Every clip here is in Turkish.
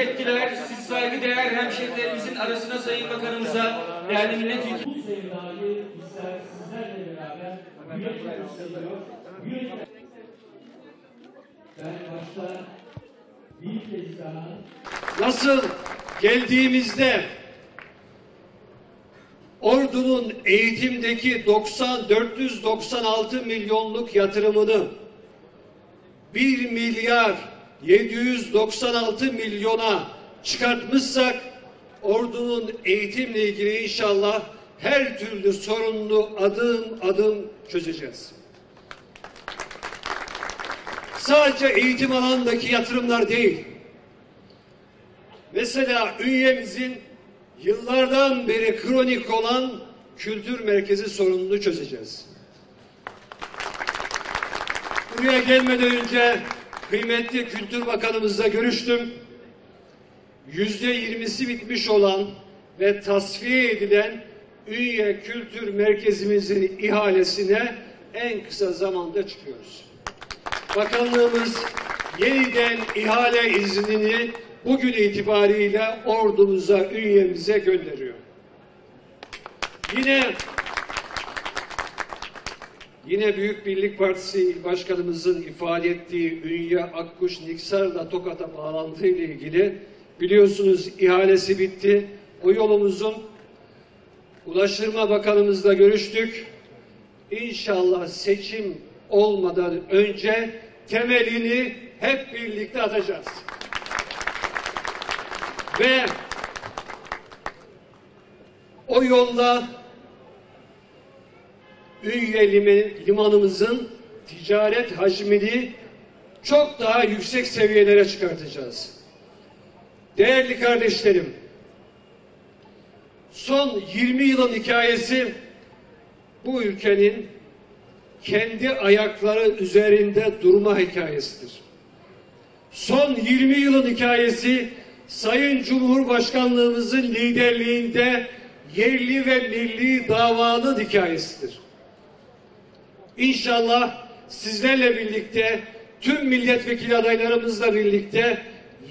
ettiler. Siz saygıdeğer hemşehrilerimizin arasına Sayın Bakanımıza, değerli milletvekili Bu sevdayı bizler sizlerle beraber yönetmek istiyor. Ben başta bir kez daha nasıl geldiğimizde ordunun eğitimdeki 90 496 milyonluk yatırımını 1 milyar 796 milyona çıkartmışsak ordunun eğitimle ilgili inşallah her türlü sorununu adım adım çözeceğiz. Sadece eğitim alanındaki yatırımlar değil. Mesela ünyemizin yıllardan beri kronik olan kültür merkezi sorununu çözeceğiz. Buraya gelmeden önce kıymetli Kültür Bakanımızla görüştüm. Yüzde yirmisi bitmiş olan ve tasfiye edilen Ünye Kültür Merkezimizin ihalesine en kısa zamanda çıkıyoruz. Bakanlığımız yeniden ihale iznini bugün itibariyle ordumuza, ünyemize gönderiyor. Yine yine Büyük Birlik Partisi İl Başkanımızın ifade ettiği Ünye, Akkuş, Niksar'la Tokat'a bağlantı ile ilgili biliyorsunuz ihalesi bitti. O yolumuzun Ulaştırma Bakanımızla görüştük. İnşallah seçim olmadan önce temelini hep birlikte atacağız. Ve o yolla Ünye liman- limanımızın ticaret hacmini çok daha yüksek seviyelere çıkartacağız. Değerli kardeşlerim, son 20 yılın hikayesi bu ülkenin kendi ayakları üzerinde durma hikayesidir. Son 20 yılın hikayesi Sayın Cumhurbaşkanlığımızın liderliğinde yerli ve milli davanın hikayesidir. İnşallah sizlerle birlikte tüm milletvekili adaylarımızla birlikte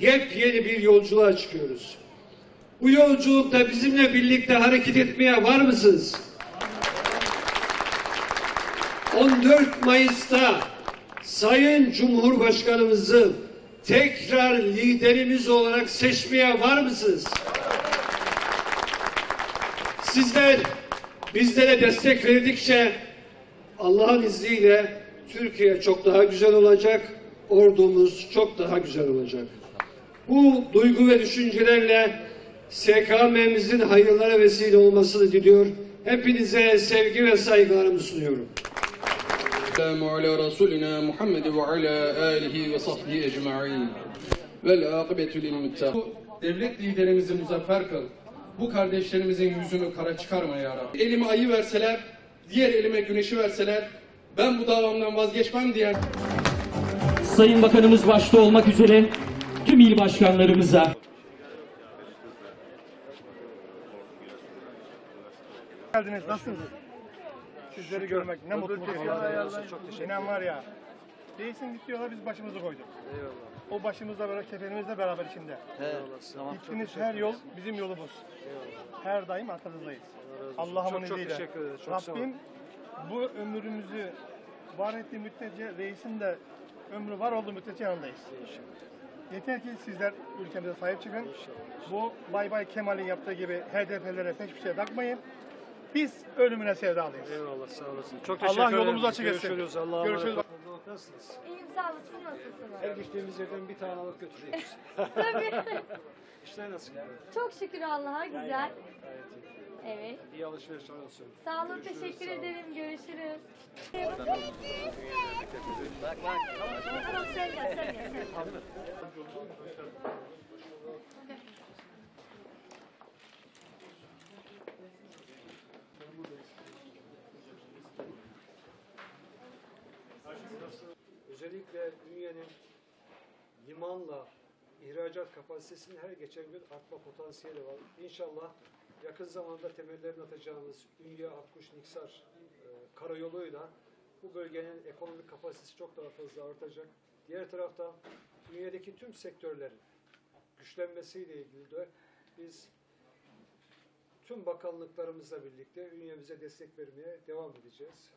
yepyeni bir yolculuğa çıkıyoruz. Bu yolculukta bizimle birlikte hareket etmeye var mısınız? 14 Mayıs'ta Sayın Cumhurbaşkanımızı tekrar liderimiz olarak seçmeye var mısınız? Sizler bizlere destek verdikçe Allah'ın izniyle Türkiye çok daha güzel olacak, ordumuz çok daha güzel olacak. Bu duygu ve düşüncelerle SKM'mizin hayırlara vesile olmasını diliyor. Hepinize sevgi ve saygılarımı sunuyorum. Selamu ala Resulina Muhammed ve ala alihi ve sahbihi ecma'in. Vel akıbetü lil Devlet liderimizi muzaffer kıl. Bu kardeşlerimizin yüzünü kara çıkarma ya Rabbi. Elimi ayı verseler diğer elime güneşi verseler, ben bu davamdan vazgeçmem diyen Sayın Bakanımız başta olmak üzere tüm il başkanlarımıza, geldiniz. Nasılsınız? Sizleri görmek ne mutlu. Çok teşekkür İnan var ya. Değilsin git diyorlar biz başımızı koyduk. Eyvallah. O başımızla beraber kefenimizle beraber içinde. Eyvallah. Gittiğiniz her yol bizim yolumuz. Her daim arkanızdayız. Allah'ımın izniyle. teşekkür ederiz. Rabbim bu ömrümüzü var ettiği müddetçe reisin de ömrü var olduğu müddetçe yanındayız. Yeter ki sizler ülkemize sahip çıkın. Bu Bay Bay Kemal'in yaptığı gibi HDP'lere hiçbir şey takmayın. Biz ölümüne sevdalıyız. Eyvallah sağ olasın. Çok Allah teşekkür ederim. yolumuzu açık etsin. Görüşürüz. Allah'a Görüşürüz. emanet olun. Nasılsınız? İyiyim sağ olun. Siz nasılsınız? Her gittiğimiz yerden bir tane alıp götürüyoruz. Tabii. İşler nasıl gidiyor? Çok şükür Allah'a güzel. Gayet iyi. Evet. İyi alışverişler olsun. Sağ olun. Teşekkür ederim. Görüşürüz. Bak bak. Tamam sen gel sen gel. Özellikle dünyanın limanla ihracat kapasitesinin her geçen gün artma potansiyeli var. İnşallah yakın zamanda temellerini atacağımız Ünye, Akkuş, Niksar e, karayoluyla bu bölgenin ekonomik kapasitesi çok daha fazla artacak. Diğer taraftan Ünye'deki tüm sektörlerin güçlenmesiyle ilgili de biz tüm bakanlıklarımızla birlikte ünyemize destek vermeye devam edeceğiz.